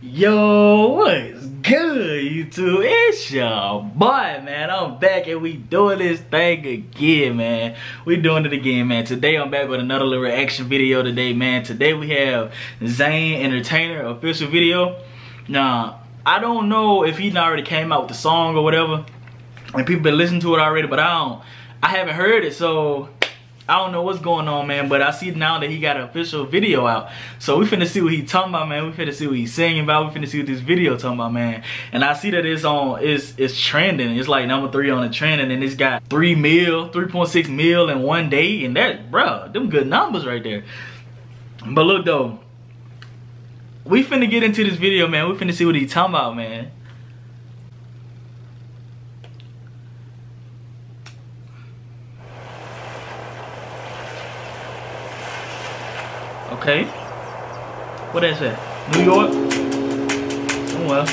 Yo, what's good, YouTube? It's your boy, man. I'm back and we doing this thing again, man. We doing it again, man. Today I'm back with another little reaction video today, man. Today we have Zayn Entertainer official video. Now, I don't know if he already came out with the song or whatever, and people been listening to it already, but I don't, I haven't heard it, so I don't know what's going on, man, but I see now that he got an official video out. So we finna see what he talking about, man. We finna see what he's singing about. We finna see what this video talking about, man. And I see that it's on, it's, it's trending. It's like number three on the trending, and it's got three mil, 3.6 mil in one day. And that, bro, them good numbers right there. But look, though, we finna get into this video, man. We finna see what he talking about, man. Okay. What is it? New York? Oh well.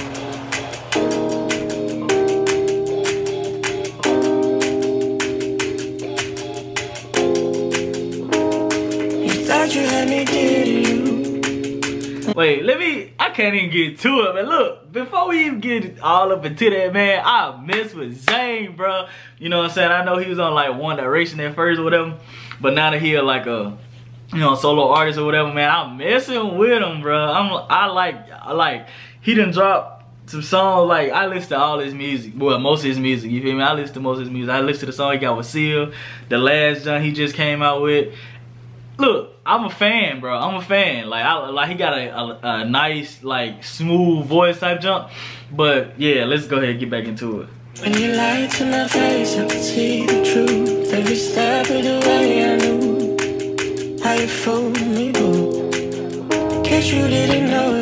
You thought you had me, did you? Wait, let me, I can't even get to it, but look, before we even get all up into that, man, I mess with Zayn, bro. You know what I'm saying? I know he was on like One Direction at first or whatever, but now that he like a, you know, solo artist or whatever, man, I'm messing with him, bro. I'm, I like, I like, he done dropped some songs, like, I listen to all his music, well, most of his music, you feel me? I listen to most of his music. I listen to the song he got with Sia, the last John he just came out with. Look, I'm a fan, bro. I'm a fan. Like, I like he got a, a, a nice, like, smooth voice type jump. But yeah, let's go ahead and get back into it. When you to my face, I see the truth. Every step of the way, Fooled me, boo. Guess you didn't know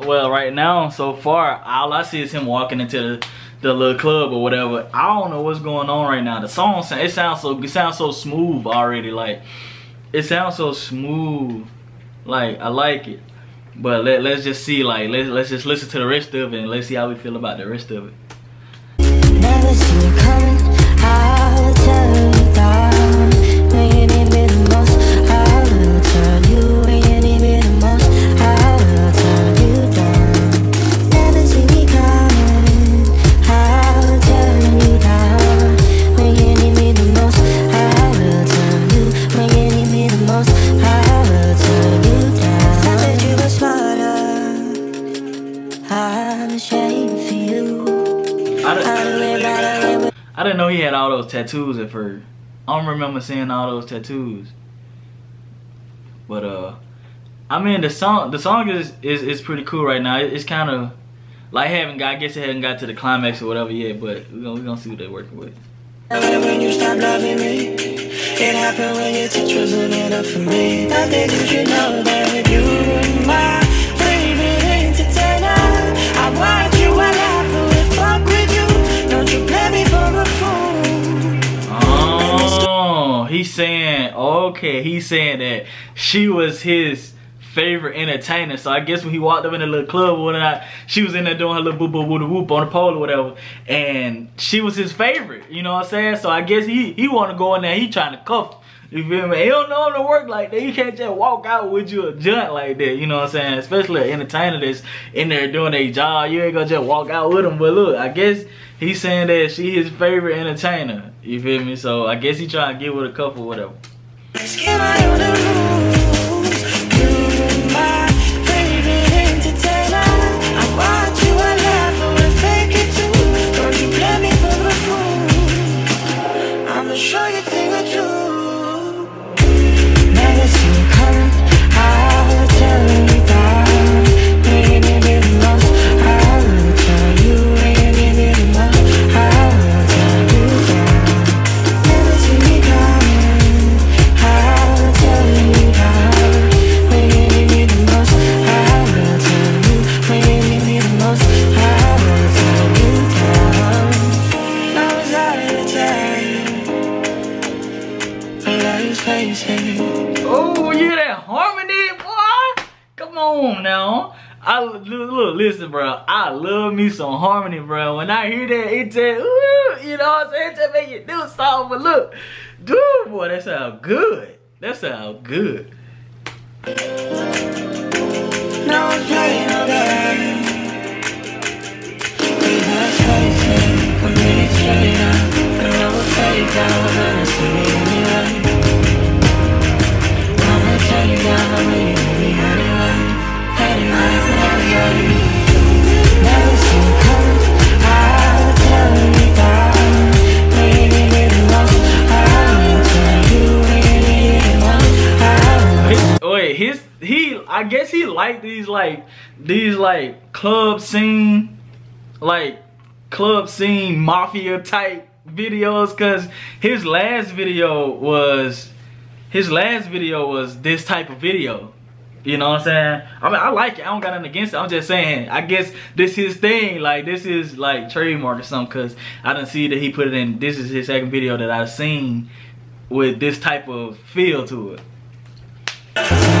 well, right now, so far, all I see is him walking into the, the little club or whatever. I don't know what's going on right now. The song, it sounds so, it sounds so smooth already. Like, it sounds so smooth. Like, I like it. But let, let's just see, like, let's, let's just listen to the rest of it and let's see how we feel about the rest of it. Had all those tattoos at first. I don't remember seeing all those tattoos. But uh, I mean the song the song is is, is pretty cool right now. It- It's kind of like haven't got I guess it hasn't got to the climax or whatever yet, but we're gonna we're gonna see what they're working with. When you loving me, it happened when you took wasn't enough for me. Now that you should know that you saying okay. He's saying that she was his favorite entertainer. So I guess when he walked up in the little club or whatnot, she was in there doing her little boop boop whoop whoop on the pole or whatever, and she was his favorite. You know what I'm saying? So I guess he he want to go in there. He trying to cuff. You feel me? He don't to work like that. You can't just walk out with you a joint like that. You know what I'm saying? Especially an entertainer that's in there doing their job. You ain't gonna just walk out with him. But look, I guess he's saying that she his favorite entertainer. You feel me? So I guess he trying to get with a couple, whatever. Skin my own rules. You now. I look, listen, bro. I love me some harmony, bro. When I hear that, it just, ooh, you know what I'm saying? It just make you do something. But look, dude, boy, that sound good. That sound good. No, I guess he liked these like these like club scene like club scene mafia type videos cuz his last video was his last video was this type of video. You know what I'm saying? I mean, I like it. I don't got nothing against it. I'm just saying, I guess this his thing. Like, this is like trademark or something because I didn't see that he put it in. This is his second video that I've seen with this type of feel to it.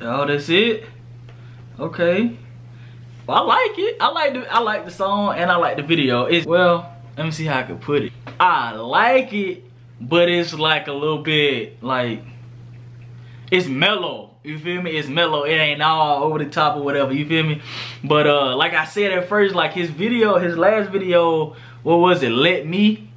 Oh, that's it. Okay. Well, I like it. I like the I like the song and I like the video. It's well, let me see how I can put it. I like it, but it's like a little bit like it's mellow. You feel me? It's mellow. It ain't all over the top or whatever. You feel me? But uh, like I said at first, like his video, his last video, what was it? Let Me.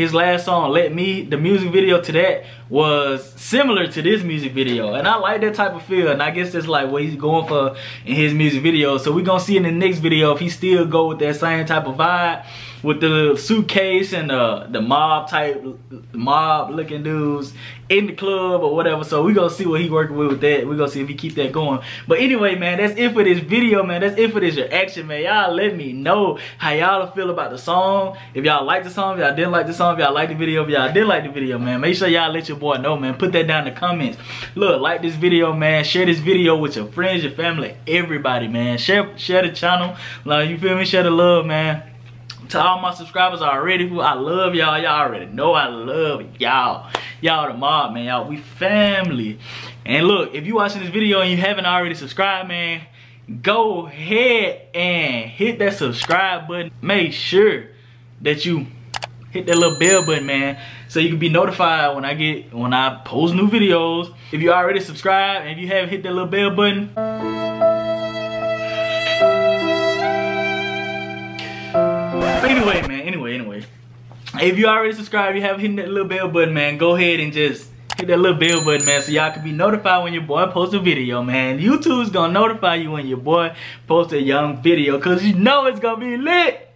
His last song, Let Me, the music video to that was similar to this music video. And I like that type of feel. And I guess that's like what he's going for in his music video. So we're to see in the next video if he still go with that same type of vibe with the suitcase and uh, the mob type, mob looking dudes in the club or whatever. So we gonna see what he working with with that. we gonna see if he keep that going. But anyway, man, that's it for this video, man. That's it for this reaction, man. Y'all let me know how y'all feel about the song. If y'all like the song, if y'all didn't like the song, if y'all like the video, if y'all did like the video, man. Make sure y'all let your boy know, man. Put that down in the comments. Look, like this video, man. Share this video with your friends, your family, everybody, man. Share, share the channel. Like, you feel me? Share the love, man to all my subscribers already who I love y'all. Y'all already know I love y'all. Y'all the mob, man. Y'all, we family. And look, if you watching this video and you haven't already subscribed, man, go ahead and hit that subscribe button. Make sure that you hit that little bell button, man, so you can be notified when I get when I post new videos. If you already subscribed and if you haven't hit that little bell button, anyway, man, anyway, anyway. If you already subscribed, you haven't hit that little bell button, man, go ahead and just hit that little bell button, man, so y'all can be notified when your boy posts a video, man. YouTube's gonna notify you when your boy posts a young video, cause you know it's gonna be lit.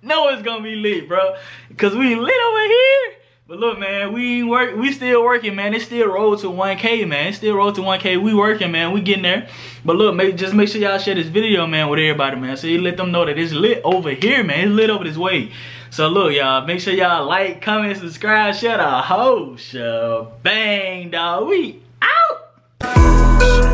Know it's gonna be lit, bro. Cause we lit over here. But look, man, we work, we still working, man. It's still road to 1K, man. Still road to 1K. We working, man. We getting there. But look, make, just make sure y'all share this video, man, with everybody, man. So you let them know that it's lit over here, man. It's lit over this way. So look, y'all, make sure y'all like, comment, subscribe, share the whole. Bang, dog. We out.